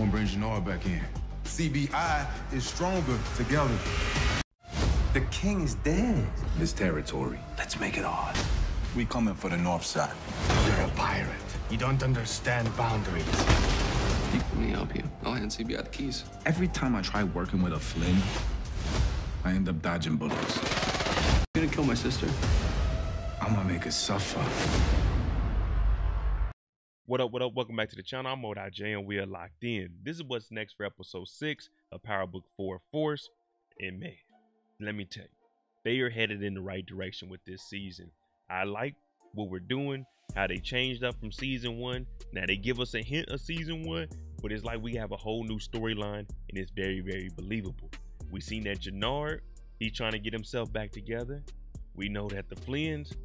One bring Jenard back in. CBI is stronger together. The king is dead. This territory. Let's make it odd. We coming for the north side. You're a pirate. You don't understand boundaries. Let me help you. I'll hand CBI the keys. Every time I try working with a Flynn, I end up dodging bullets. You're gonna kill my sister? I'm gonna make her suffer. What up, what up? Welcome back to the channel. I'm J, and we are locked in. This is what's next for episode 6 of Power Book 4 Force. And man, let me tell you, they are headed in the right direction with this season. I like what we're doing, how they changed up from season 1. Now they give us a hint of season 1, but it's like we have a whole new storyline, and it's very, very believable. We seen that Jenard, he's trying to get himself back together. We know that the Flynns,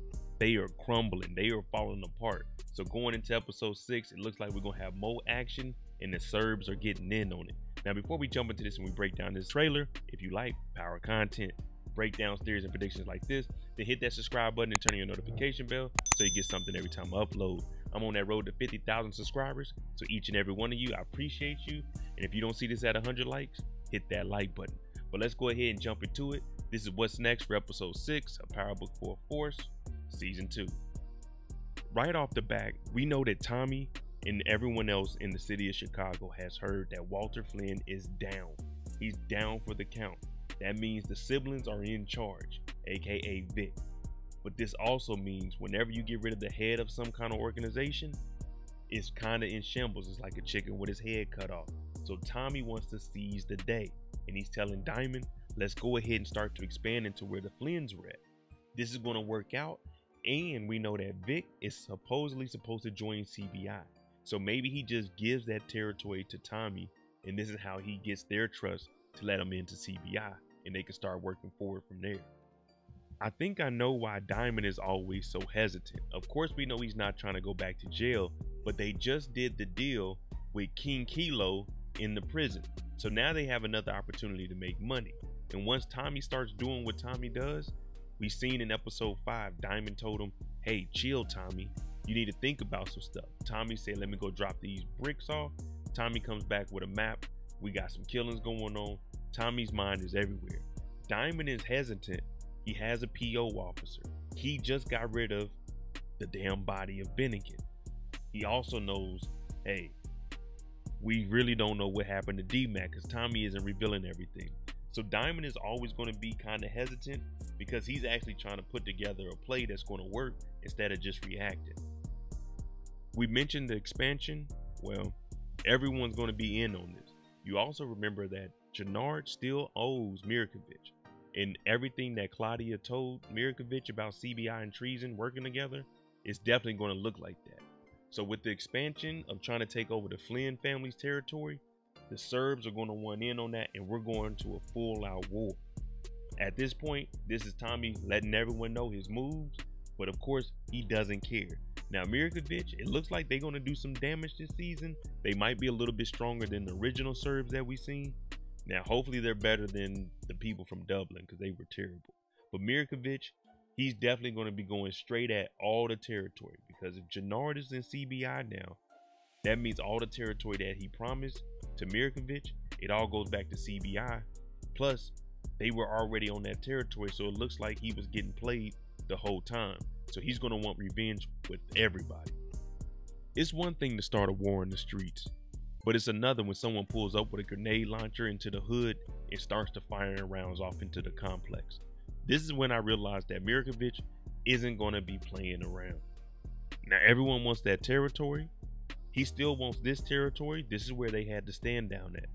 they are crumbling, they are falling apart. So going into episode six, it looks like we're gonna have more action and the Serbs are getting in on it. Now, before we jump into this and we break down this trailer, if you like power content, breakdowns, theories, and predictions like this, then hit that subscribe button and turn on your notification bell so you get something every time I upload. I'm on that road to 50,000 subscribers, so each and every one of you, I appreciate you. And if you don't see this at 100 likes, hit that like button. But let's go ahead and jump into it. This is what's next for episode 6 of Power Book 4 Force, Season 2 right off the back, we know that Tommy and everyone else in the city of Chicago has heard that Walter Flynn is down. He's down for the count. That means the siblings are in charge, aka Vic. But this also means whenever you get rid of the head of some kind of organization, it's kind of in shambles. It's like a chicken with his head cut off. So Tommy wants to seize the day, and he's telling Diamond, let's go ahead and start to expand into where the Flynns were at. This is going to work out and we know that Vic is supposedly supposed to join CBI. So maybe he just gives that territory to Tommy, and this is how he gets their trust to let him into CBI, and they can start working forward from there. I think I know why Diamond is always so hesitant. Of course, we know he's not trying to go back to jail, but they just did the deal with King Kilo in the prison. So now they have another opportunity to make money. And once Tommy starts doing what Tommy does, we seen in episode five, Diamond told him, Hey, chill, Tommy. You need to think about some stuff. Tommy said, Let me go drop these bricks off. Tommy comes back with a map. We got some killings going on. Tommy's mind is everywhere. Diamond is hesitant. He has a PO officer. He just got rid of the damn body of Bennigan. He also knows, hey, we really don't know what happened to D-Mac because Tommy isn't revealing everything. So Diamond is always going to be kind of hesitant because he's actually trying to put together a play that's going to work instead of just reacting. We mentioned the expansion. Well, everyone's going to be in on this. You also remember that Jenard still owes Mirkovic. And everything that Claudia told Mirkovic about CBI and treason working together is definitely going to look like that. So with the expansion of trying to take over the Flynn family's territory, the Serbs are going to want in on that and we're going to a full out war. At this point, this is Tommy letting everyone know his moves, but of course, he doesn't care. Now, Mirkovic, it looks like they're going to do some damage this season. They might be a little bit stronger than the original Serbs that we've seen. Now, hopefully, they're better than the people from Dublin because they were terrible. But Mirkovic, he's definitely going to be going straight at all the territory because if Jenard is in CBI now, that means all the territory that he promised to Mirkovic, it all goes back to CBI. Plus, they were already on that territory, so it looks like he was getting played the whole time. So he's going to want revenge with everybody. It's one thing to start a war in the streets, but it's another when someone pulls up with a grenade launcher into the hood and starts to firing rounds off into the complex. This is when I realized that Mirkovic isn't going to be playing around. Now, everyone wants that territory. He still wants this territory. This is where they had to stand down at.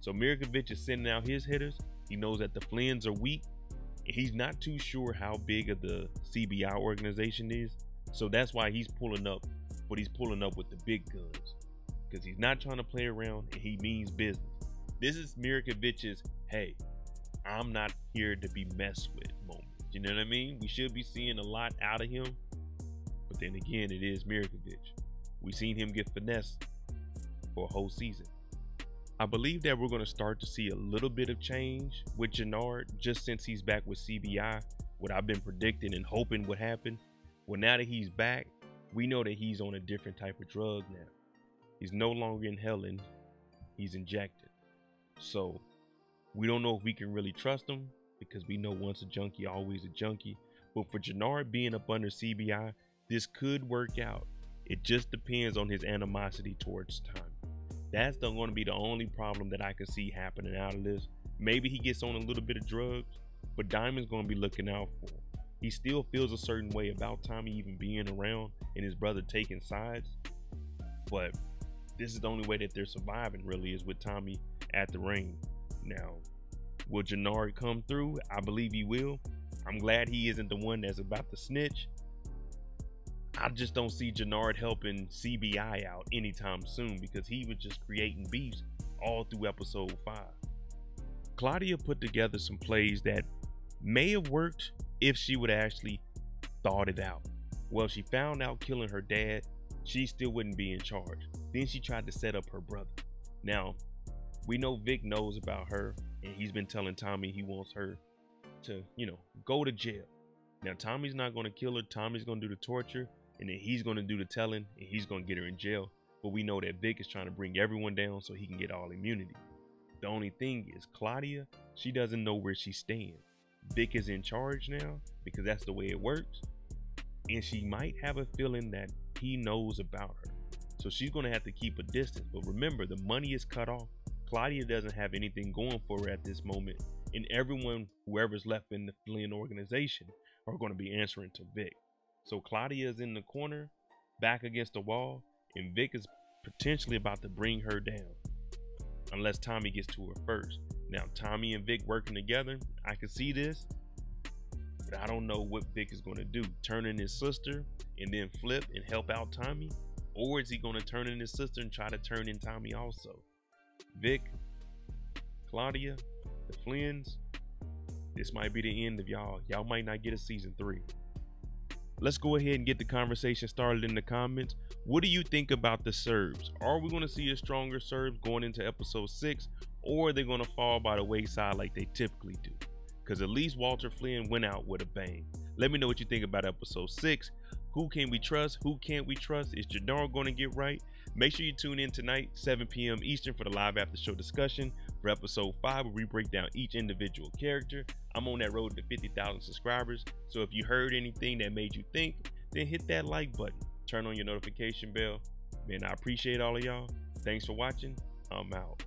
So Mirkovic is sending out his hitters he knows that the Flynns are weak. He's not too sure how big of the CBI organization is. So that's why he's pulling up, but he's pulling up with the big guns. Because he's not trying to play around and he means business. This is Mirkovic's, hey, I'm not here to be messed with moment. You know what I mean? We should be seeing a lot out of him. But then again, it is Mirkovic. We've seen him get finessed for a whole season. I believe that we're going to start to see a little bit of change with Jenard just since he's back with CBI. What I've been predicting and hoping would happen. Well, now that he's back, we know that he's on a different type of drug now. He's no longer in Helen. he's injected. So we don't know if we can really trust him because we know once a junkie, always a junkie. But for Jenard being up under CBI, this could work out. It just depends on his animosity towards Tommy. That's going to be the only problem that I can see happening out of this. Maybe he gets on a little bit of drugs, but Diamond's going to be looking out for him. He still feels a certain way about Tommy even being around and his brother taking sides. But this is the only way that they're surviving, really, is with Tommy at the ring. Now, will Jenard come through? I believe he will. I'm glad he isn't the one that's about to snitch. I just don't see Jenard helping CBI out anytime soon because he was just creating beefs all through episode 5. Claudia put together some plays that may have worked if she would actually thought it out. Well, she found out killing her dad, she still wouldn't be in charge. Then she tried to set up her brother. Now, we know Vic knows about her, and he's been telling Tommy he wants her to, you know, go to jail. Now, Tommy's not going to kill her. Tommy's going to do the torture, and then he's going to do the telling, and he's going to get her in jail. But we know that Vic is trying to bring everyone down so he can get all immunity. The only thing is, Claudia, she doesn't know where she stands. Vic is in charge now because that's the way it works. And she might have a feeling that he knows about her. So she's going to have to keep a distance. But remember, the money is cut off. Claudia doesn't have anything going for her at this moment. And everyone, whoever's left in the Flynn organization, are going to be answering to Vic. So Claudia is in the corner, back against the wall, and Vic is potentially about to bring her down. Unless Tommy gets to her first. Now, Tommy and Vic working together, I can see this, but I don't know what Vic is going to do. Turn in his sister and then flip and help out Tommy? Or is he going to turn in his sister and try to turn in Tommy also? Vic, Claudia, the Flynn's, this might be the end of y'all. Y'all might not get a season three. Let's go ahead and get the conversation started in the comments. What do you think about the Serbs? Are we going to see a stronger Serbs going into episode six, or are they going to fall by the wayside like they typically do? Because at least Walter Flynn went out with a bang. Let me know what you think about episode six. Who can we trust? Who can't we trust? Is Jenard going to get right? Make sure you tune in tonight, 7 p.m. Eastern, for the live after show discussion for episode 5, where we break down each individual character. I'm on that road to 50,000 subscribers, so if you heard anything that made you think, then hit that like button. Turn on your notification bell. Man, I appreciate all of y'all. Thanks for watching. I'm out.